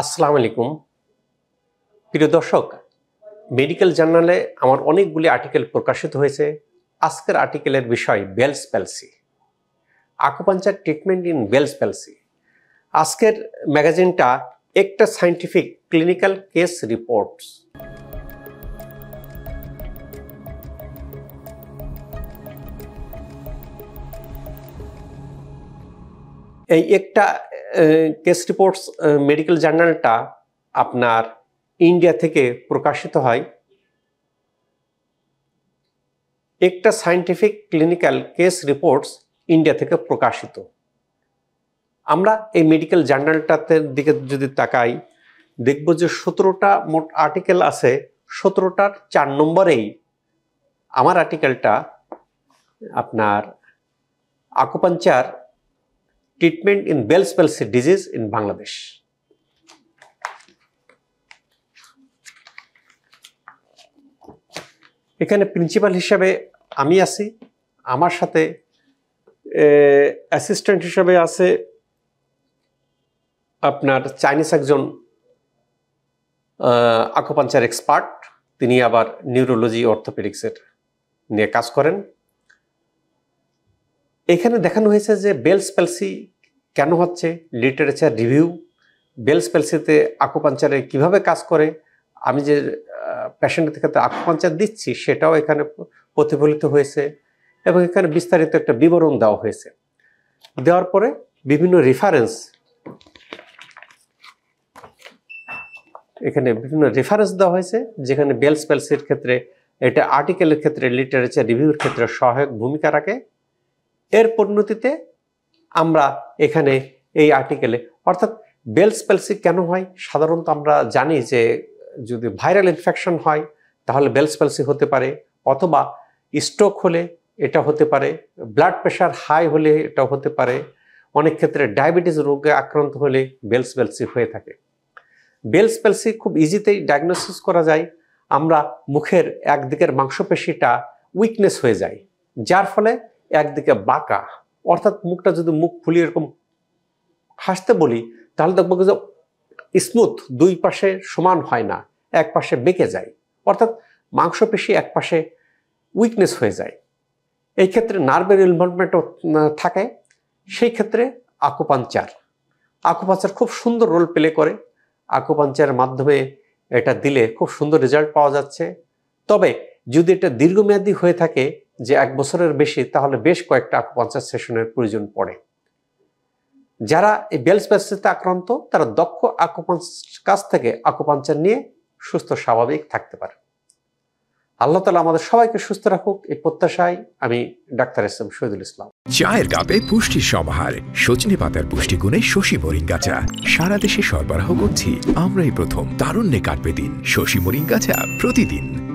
আসসালামু আলাইকুম। প্রিয় দর্শক, মেডিকেল জার্নালে আমার অনেকগুলি আর্টিকেল প্রকাশিত হয়েছে। আজকের আর্টিকেলের বিষয় Bell's palsy acupuncture treatment in Bell's palsy আজকের ম্যাগাজিনটা একটা সাইন্টিফিক ক্লিনিক্যাল কেস রিপোর্টস। এই একটা কেস রিপোর্টস মেডিকেল জার্নালটা আপনার ইন্ডিয়া থেকে প্রকাশিত হয় একটা scientific clinical case reports India থেকে প্রকাশিত। আমরা এই মেডিকেল জার্নালটাতে দিকে যদি তাকাই, দেখব যে সতেরোটা মোট আর্টিকেল আছে, সতেরোটার চার নম্বরেই আমার আর্টিকেলটা আপনার acupuncture treatment in Bell's palsy disease in Bangladesh এখানে প্রিন্সিপাল হিসাবে আমি আছি, আমার সাথে অ্যাসিস্ট্যান্ট হিসাবে আছে আপনার চাইনিজ একজন আকুপাঞ্চার এক্সপার্ট তিনি আবার নিউরোলজি অর্থোপেডিক্সের নিয়ে কাজ করেন। এখানে দেখানো হয়েছে যে বেলস প্যালসি কেন হচ্ছে লিটারেচার রিভিউ বেলস প্যালসিতে আকুপাঞ্চারে কীভাবে কাজ করে, আমি যে পেশেন্টের থেকে আকুপাঞ্চার দিচ্ছি সেটাও এখানে প্রতিফলিত হয়েছে এবং এখানে বিস্তারিত একটা বিবরণ দেওয়া হয়েছে। দেওয়ার পরে বিভিন্ন রেফারেন্স এখানে বিভিন্ন রেফারেন্স দেওয়া হয়েছে যেখানে বেলস প্যালসির ক্ষেত্রে, এটা আর্টিকেলের ক্ষেত্রে লিটারেচার রিভিউর ক্ষেত্রে সহায়ক ভূমিকা রাখে। এর পরিণতিতে আমরা এখানে এই আর্টিকেলে অর্থাৎ বেলস প্যালসি কেন হয়? সাধারণত আমরা জানি যে যদি ভাইরাল ইনফেকশন হয়, তাহলে বেলস প্যালসি হতে পারে, অথবা স্ট্রোক হলে এটা হতে পারে ব্লাড প্রেশার হাই হলে এটা হতে পারে, অনেক ক্ষেত্রে ডায়াবেটিস রোগে আক্রান্ত হলে বেলস প্যালসি হয়ে থাকে। বেলস প্যালসি খুব ইজিতেই ডায়াগনোসিস করা যায়, আমরা মুখের একদিকের মাংসপেশিটা উইকনেস হয়ে যায়, যার ফলে একদিকে বাঁকা, অর্থাৎ মুখটা যদি মুখ ফুলিয়ে এরকম হাসতে বলি, তাহলে দেখব যে স্মুথ, দুই পাশে সমান হয় না, এক পাশে বেঁকে যায়। অর্থাৎ মাংসপেশি এক পাশে উইকনেস হয়ে যায়। এই ক্ষেত্রে নার্ভের ইনভলভমেন্টও থাকে। সেই ক্ষেত্রে আকুপাঞ্চার আকুপাঞ্চার খুব সুন্দর রোল প্লে করে। আকুপাঞ্চারের মাধ্যমে এটা দিলে খুব সুন্দর রেজাল্ট পাওয়া যাচ্ছে। তবে যদি এটা দীর্ঘমেয়াদী হয়ে থাকে যে এক বছরের বেশি, তাহলে বেশ কয়েকটা আকুপাঞ্চার সেশনের প্রয়োজন পড়ে। যারা এই বেলস প্যালসিতে আক্রান্ত, তারা দক্ষ আকুপাঞ্চ কাছ থেকে আকুপাঞ্চার নিয়ে সুস্থ, স্বাভাবিক থাকতে পারে। আল্লাহ তালা আমাদের সবাইকে সুস্থ রাখুক, এই প্রত্যাশায় আমি doctor S M Shahidul Islam. চায়ের কাপে পুষ্টির সমাহার, সজনে পাতার পুষ্টিগুণে শশী মরিঙ্গা চা সারা দেশে সরবরাহ করছি আমরাই প্রথম। তারুণ্যে কাটবে দিন, শশী মরিঙ্গা চা প্রতিদিন।